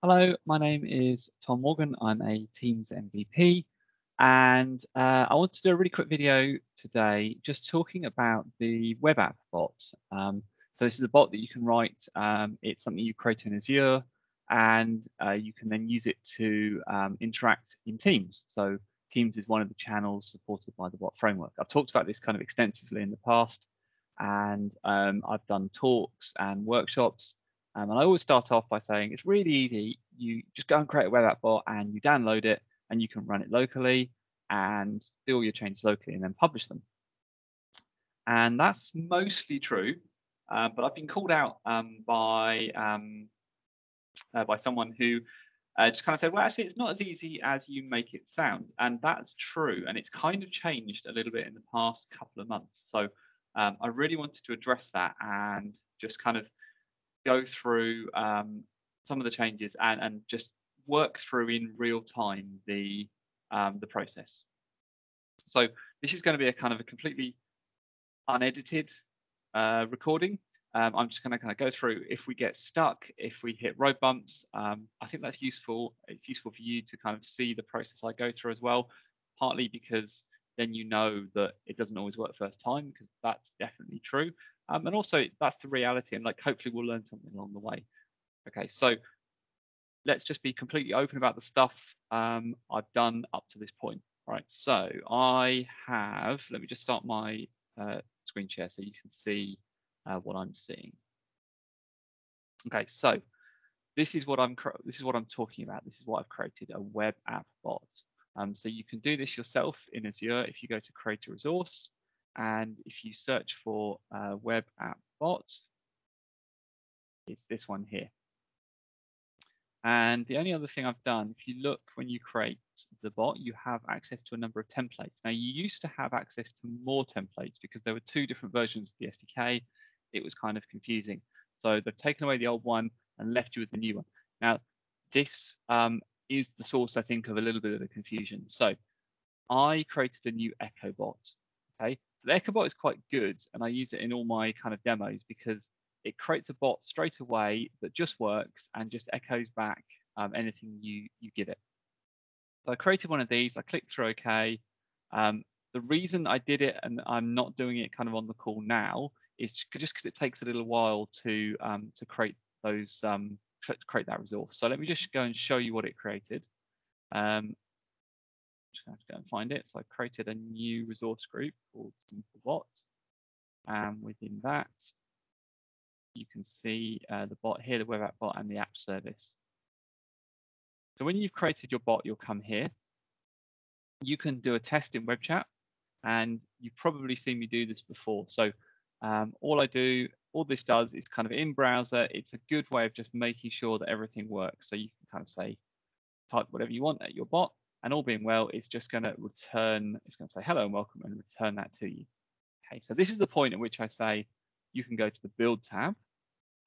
Hello, my name is Tom Morgan. I'm a Teams MVP and uh, I want to do a really quick video today just talking about the web app bot. Um, so this is a bot that you can write. Um, it's something you create in Azure and uh, you can then use it to um, interact in Teams. So Teams is one of the channels supported by the bot framework. I've talked about this kind of extensively in the past and um, I've done talks and workshops um, and I always start off by saying it's really easy. You just go and create a web app bot and you download it and you can run it locally and do all your changes locally and then publish them. And that's mostly true, uh, but I've been called out um, by um, uh, by someone who uh, just kind of said, well, actually, it's not as easy as you make it sound. And that's true. And it's kind of changed a little bit in the past couple of months. So um, I really wanted to address that and just kind of go through um, some of the changes and, and just work through in real time the um, the process. So this is going to be a kind of a completely unedited uh, recording. Um, I'm just going to kind of go through if we get stuck, if we hit road bumps. Um, I think that's useful. It's useful for you to kind of see the process I go through as well, partly because then you know that it doesn't always work first time because that's definitely true. Um, and also that's the reality and like hopefully we'll learn something along the way. Okay, so let's just be completely open about the stuff um, I've done up to this point. Right, so I have, let me just start my uh, screen share so you can see uh, what I'm seeing. Okay, so this is what I'm this is what I'm talking about. This is what I've created a web app bot. Um, so you can do this yourself in Azure if you go to create a resource and if you search for uh, web app bot, it's this one here. And the only other thing I've done, if you look when you create the bot, you have access to a number of templates. Now you used to have access to more templates because there were two different versions of the SDK. It was kind of confusing. So they've taken away the old one and left you with the new one. Now this um, is the source, I think, of a little bit of the confusion. So I created a new Echo bot. Okay, so the Echo bot is quite good, and I use it in all my kind of demos because it creates a bot straight away that just works and just echoes back um, anything you you give it. So I created one of these. I clicked through OK. Um, the reason I did it and I'm not doing it kind of on the call now is just because it takes a little while to um, to create those um, create that resource. So let me just go and show you what it created. Um, just going to go and find it. So I created a new resource group called Simple Bot. And within that, you can see uh, the bot here, the web app bot and the app service. So when you've created your bot, you'll come here. You can do a test in web chat and you've probably seen me do this before. So um, all I do, all this does is kind of in browser, it's a good way of just making sure that everything works. So you can kind of say, type whatever you want at your bot and all being well, it's just going to return, it's going to say hello and welcome and return that to you. Okay, so this is the point at which I say you can go to the build tab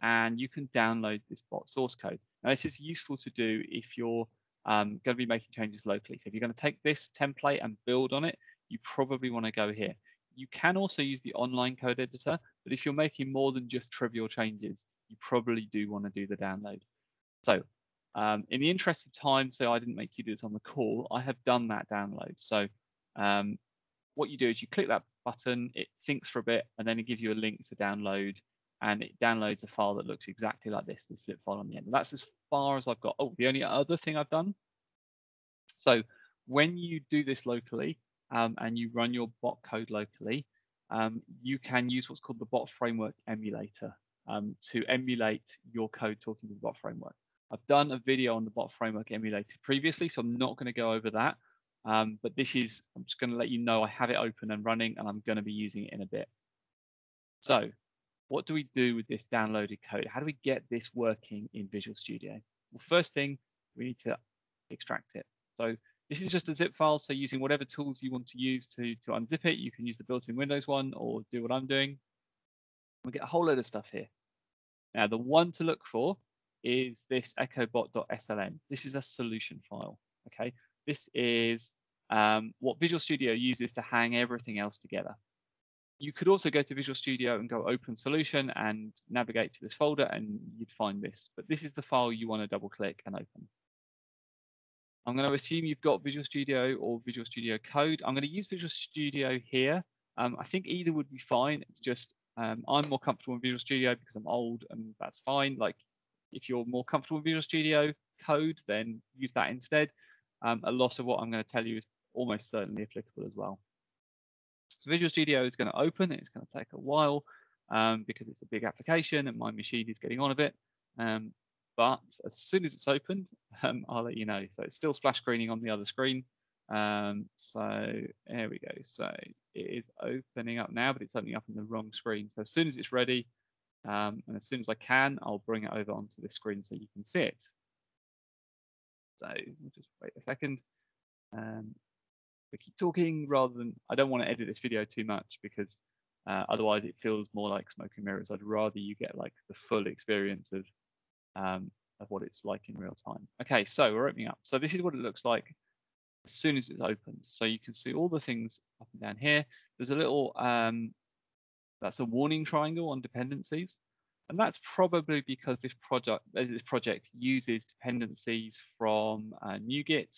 and you can download this bot source code. Now this is useful to do if you're um, going to be making changes locally. So if you're going to take this template and build on it, you probably want to go here. You can also use the online code editor, but if you're making more than just trivial changes, you probably do want to do the download. So um, in the interest of time, so I didn't make you do this on the call, I have done that download. So um, what you do is you click that button, it thinks for a bit, and then it gives you a link to download, and it downloads a file that looks exactly like this, the zip file on the end. And that's as far as I've got. Oh, the only other thing I've done. So when you do this locally um, and you run your bot code locally, um, you can use what's called the bot framework emulator um, to emulate your code talking to the bot framework. I've done a video on the bot framework emulator previously, so I'm not going to go over that. Um, but this is, I'm just going to let you know I have it open and running and I'm going to be using it in a bit. So what do we do with this downloaded code? How do we get this working in Visual Studio? Well, first thing, we need to extract it. So this is just a zip file. So using whatever tools you want to use to, to unzip it, you can use the built-in Windows one or do what I'm doing. We get a whole load of stuff here. Now, the one to look for is this echobot.sln. This is a solution file. Okay, this is um, what Visual Studio uses to hang everything else together. you could also go to Visual Studio and go open solution and navigate to this folder and you'd find this, but this is the file you want to double click and open. I'm going to assume you've got Visual Studio or Visual Studio Code. I'm going to use Visual Studio here. Um, I think either would be fine. It's just um, I'm more comfortable in Visual Studio because I'm old and that's fine. Like if you're more comfortable with Visual Studio Code, then use that instead. Um, a lot of what I'm going to tell you is almost certainly applicable as well. So Visual Studio is going to open. It's going to take a while um, because it's a big application and my machine is getting on a bit. Um, but as soon as it's opened, um, I'll let you know. So it's still splash screening on the other screen. Um, so there we go. So it is opening up now, but it's opening up on the wrong screen. So as soon as it's ready, um, and as soon as I can, I'll bring it over onto the screen so you can see it. So we'll just wait a second. Um, we keep talking rather than, I don't want to edit this video too much because uh, otherwise it feels more like smoke and mirrors. I'd rather you get like the full experience of um, of what it's like in real time. Okay, so we're opening up. So this is what it looks like as soon as it's opened. So you can see all the things up and down here. There's a little, um, that's a warning triangle on dependencies. And that's probably because this project, uh, this project uses dependencies from uh, NuGet.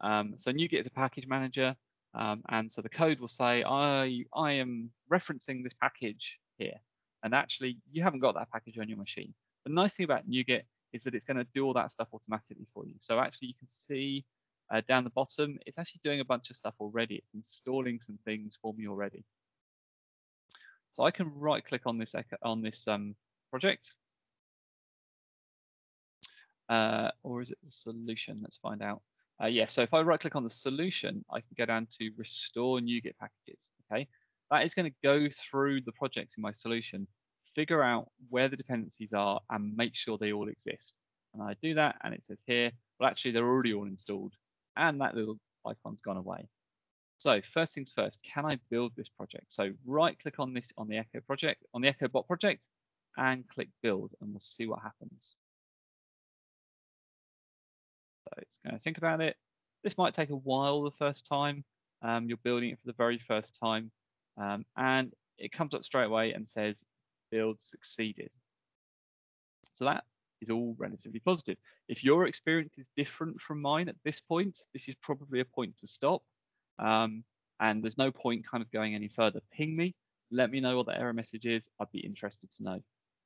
Um, so NuGet is a package manager. Um, and so the code will say, I, I am referencing this package here. And actually, you haven't got that package on your machine. The nice thing about NuGet is that it's going to do all that stuff automatically for you. So actually you can see uh, down the bottom, it's actually doing a bunch of stuff already. It's installing some things for me already. So I can right click on this on this um, project. Uh, or is it the solution? Let's find out. Uh, yeah, so if I right click on the solution, I can go down to restore NuGet packages. Okay, that is going to go through the project in my solution figure out where the dependencies are and make sure they all exist. And I do that and it says here, well, actually they're already all installed and that little icon's gone away. So first things first, can I build this project? So right click on this on the Echo project, on the Echo bot project and click build and we'll see what happens. So it's going to think about it. This might take a while the first time. Um, you're building it for the very first time. Um, and it comes up straight away and says build succeeded. So that is all relatively positive. If your experience is different from mine at this point, this is probably a point to stop. Um, and there's no point kind of going any further. Ping me, let me know what the error message is. I'd be interested to know.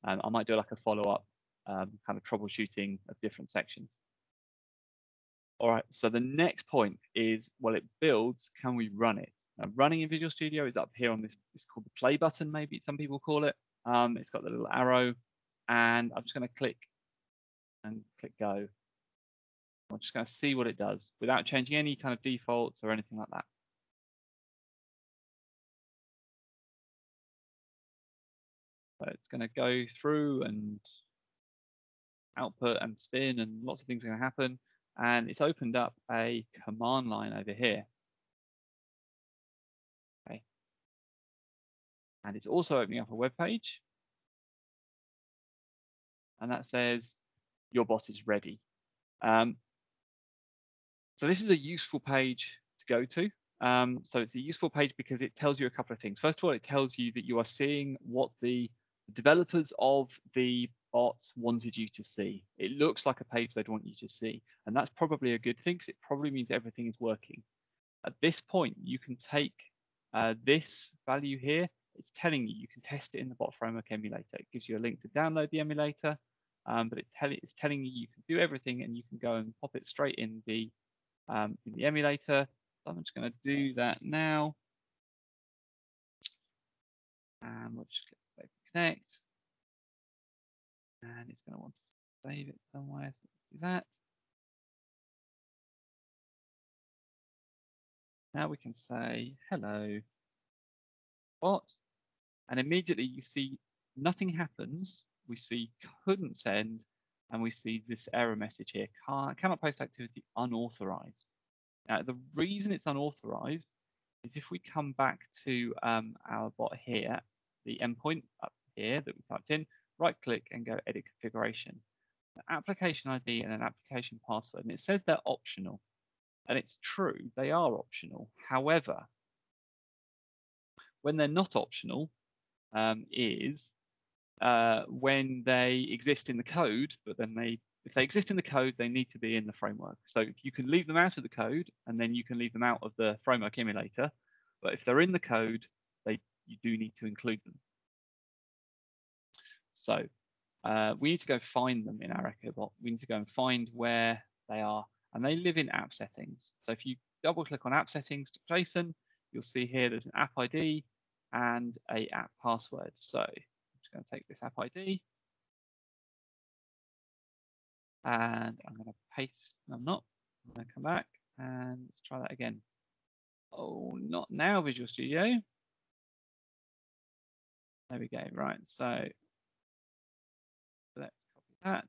Um, I might do like a follow-up um, kind of troubleshooting of different sections. All right, so the next point is, well, it builds, can we run it? Now, running in Visual Studio is up here on this, it's called the play button, maybe some people call it. Um, it's got the little arrow and I'm just going to click and click go. I'm just going to see what it does without changing any kind of defaults or anything like that. It's going to go through and output and spin and lots of things are going to happen. And it's opened up a command line over here. Okay. And it's also opening up a web page. And that says, your bot is ready. Um, so this is a useful page to go to. Um, so it's a useful page because it tells you a couple of things. First of all, it tells you that you are seeing what the developers of the bot wanted you to see. It looks like a page they'd want you to see. And that's probably a good thing because it probably means everything is working. At this point, you can take uh, this value here it's telling you you can test it in the bot framework emulator. It gives you a link to download the emulator, um, but it tell, it's telling you you can do everything and you can go and pop it straight in the um, in the emulator. So I'm just going to do that now. And we'll just click save connect. And it's going to want to save it somewhere. So let's do that. Now we can say, hello, bot. And immediately you see nothing happens. We see couldn't send, and we see this error message here, cannot post activity unauthorized. Now, the reason it's unauthorized is if we come back to um, our bot here, the endpoint up here that we typed in, right click and go edit configuration. The application ID and an application password, and it says they're optional. And it's true, they are optional. However, When they're not optional um, is uh, when they exist in the code, but then they if they exist in the code, they need to be in the framework. So you can leave them out of the code, and then you can leave them out of the framework emulator. But if they're in the code, they you do need to include them. So uh, we need to go find them in our EchoBot. We need to go and find where they are, and they live in app settings. So if you double click on app settings to JSON, you'll see here there's an app ID and a app password. So going to take this app ID and I'm going to paste. I'm not. I'm going to come back and let's try that again. Oh, not now, Visual Studio. There we go. Right. So let's copy that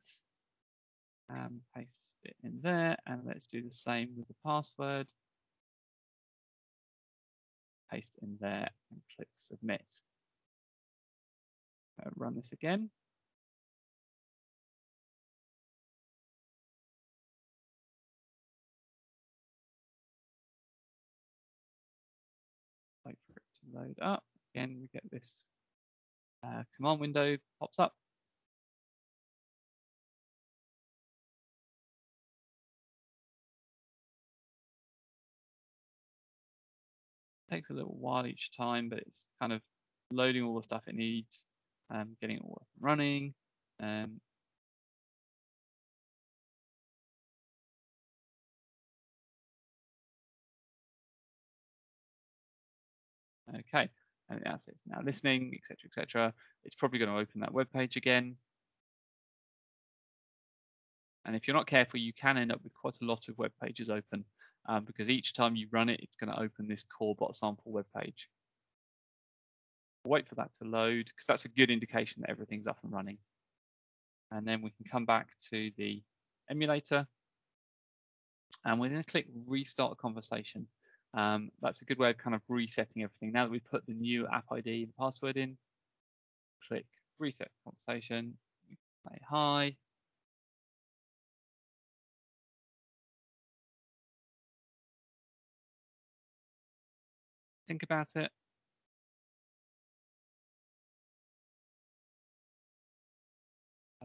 and paste it in there. And let's do the same with the password. Paste in there and click submit. Run this again. wait for it to load up. Again, we get this uh, command window pops up. Takes a little while each time, but it's kind of loading all the stuff it needs, um, getting it all running. Um, Okay, and as it's now listening, etc., etc., it's probably going to open that web page again. And if you're not careful, you can end up with quite a lot of web pages open um, because each time you run it, it's going to open this core bot sample web page. Wait for that to load because that's a good indication that everything's up and running. And then we can come back to the emulator and we're going to click restart conversation. Um, that's a good way of kind of resetting everything. Now that we've put the new app ID and password in, click reset conversation, say hi. Think about it.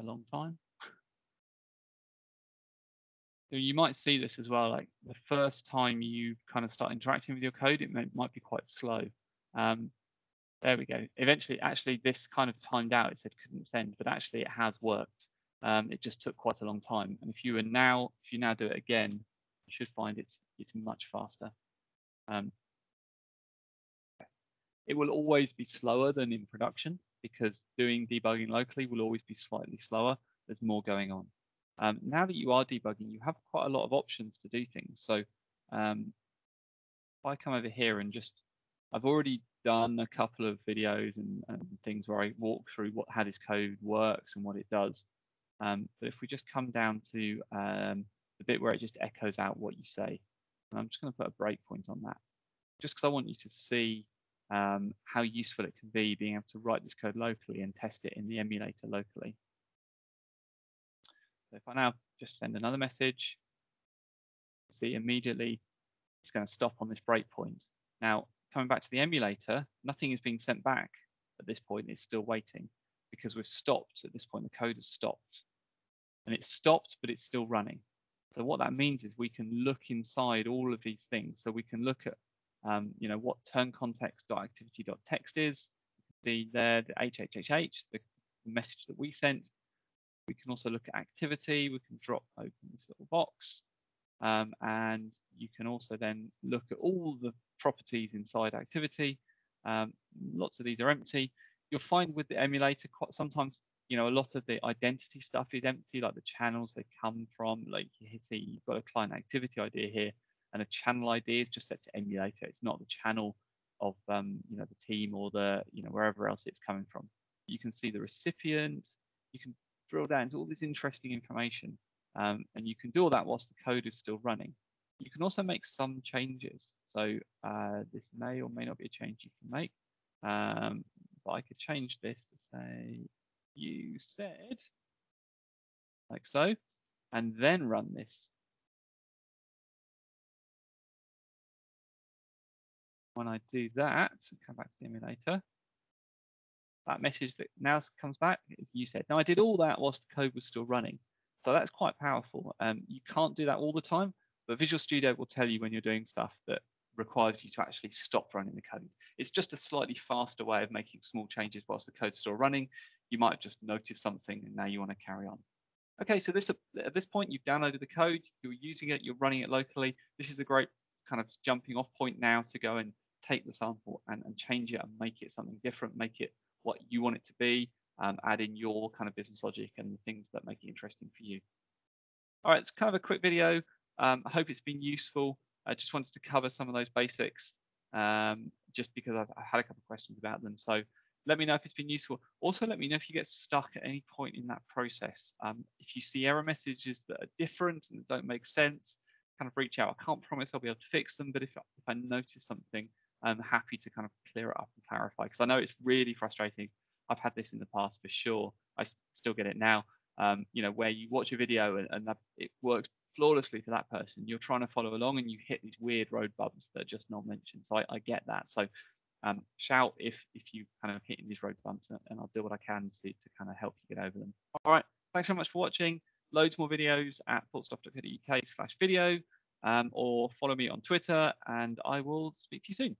A long time So you might see this as well. Like the first time you kind of start interacting with your code, it may, might be quite slow. Um, there we go. Eventually, actually, this kind of timed out. It said couldn't send, but actually, it has worked. Um, it just took quite a long time. And if you are now, if you now do it again, you should find it's it's much faster. Um, it will always be slower than in production because doing debugging locally will always be slightly slower. There's more going on. Um, now that you are debugging, you have quite a lot of options to do things. So um, if I come over here and just, I've already done a couple of videos and, and things where I walk through what how this code works and what it does. Um, but if we just come down to um, the bit where it just echoes out what you say, and I'm just going to put a breakpoint on that, just because I want you to see um, how useful it can be being able to write this code locally and test it in the emulator locally. So if I now just send another message, see immediately it's going to stop on this breakpoint. Now, coming back to the emulator, nothing is being sent back at this point. It's still waiting because we've stopped at this point. The code has stopped and it's stopped, but it's still running. So what that means is we can look inside all of these things. So we can look at, um, you know, what turn context.activity.txt is. See there, the HHHH, the message that we sent. We can also look at activity. We can drop open this little box. Um, and you can also then look at all the properties inside activity. Um, lots of these are empty. You'll find with the emulator, quite sometimes, you know, a lot of the identity stuff is empty, like the channels they come from. Like you see, you've got a client activity idea here, and a channel ID is just set to emulator. It's not the channel of, um, you know, the team or the, you know, wherever else it's coming from. You can see the recipient. You can drill down to all this interesting information. Um, and you can do all that whilst the code is still running. You can also make some changes. So uh, this may or may not be a change you can make. Um, but I could change this to say, you said, like so, and then run this when I do that, come back to the emulator, that message that now comes back is you said. Now I did all that whilst the code was still running. So that's quite powerful. Um, you can't do that all the time, but Visual Studio will tell you when you're doing stuff that requires you to actually stop running the code. It's just a slightly faster way of making small changes whilst the code's still running. You might just notice something and now you want to carry on. Okay, so this at this point you've downloaded the code, you're using it, you're running it locally. This is a great kind of jumping off point now to go and take the sample and, and change it and make it something different, make it what you want it to be, um, add in your kind of business logic and the things that make it interesting for you. All right, it's kind of a quick video. Um, I hope it's been useful. I just wanted to cover some of those basics um, just because I've, I've, had a couple of questions about them. So let me know if it's been useful. Also, let me know if you get stuck at any point in that process. Um, if you see error messages that are different and don't make sense, kind of reach out. I can't promise I'll be able to fix them, but if, if I notice something, I'm happy to kind of clear it up and clarify because I know it's really frustrating. I've had this in the past for sure. I still get it now. Um, you know, where you watch a video and, and that, it works flawlessly for that person. You're trying to follow along and you hit these weird road bumps that are just not mentioned. So I, I get that. So um, shout if if you kind of hitting these road bumps and, and I'll do what I can to, to kind of help you get over them. All right. Thanks so much for watching. Loads more videos at thoughtstuff.co.uk slash video um, or follow me on Twitter and I will speak to you soon.